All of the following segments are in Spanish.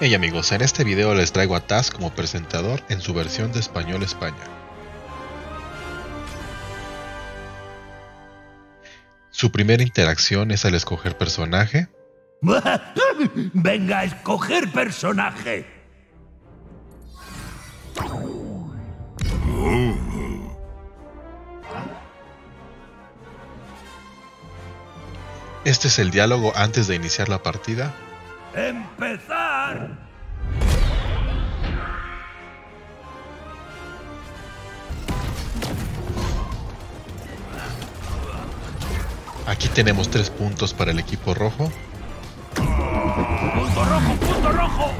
Hey amigos, en este video les traigo a Taz como presentador en su versión de Español España. Su primera interacción es al escoger personaje. Venga a escoger personaje. Este es el diálogo antes de iniciar la partida. ¡Empezar! Aquí tenemos tres puntos para el equipo rojo. ¡Punto rojo! ¡Punto rojo!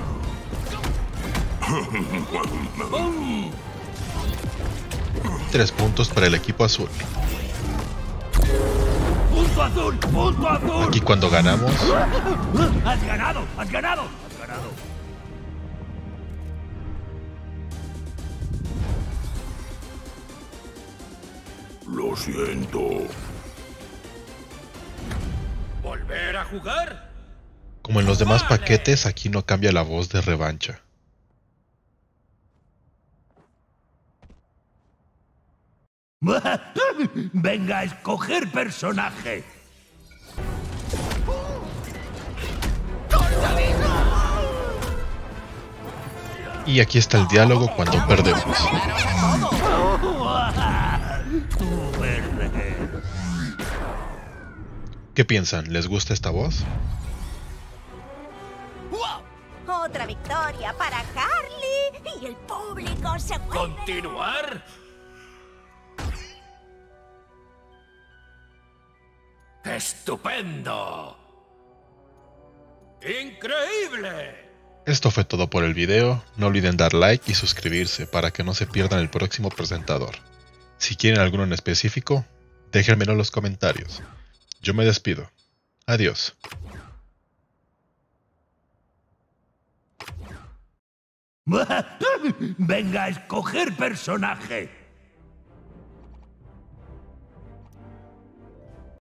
Tres puntos para el equipo azul. ¡Punto azul! ¡Punto azul! Aquí cuando ganamos, ¡Has ganado! ¡Has ganado! ¡Has ganado! Lo siento. ¿Volver a jugar? como en los demás Vale. paquetes, aquí no cambia la voz de revancha. Venga a escoger personaje. Y aquí está el diálogo cuando perdemos. ¿Qué piensan? ¿Les gusta esta voz? Otra victoria para Harley y el público se mueve. ¿Continuar? ¡Estupendo! ¡Increíble! Esto fue todo por el video, no olviden dar like y suscribirse para que no se pierdan el próximo presentador. Si quieren alguno en específico, déjenmelo en los comentarios. Yo me despido. Adiós. Venga a escoger personaje.